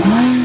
Mm-hmm.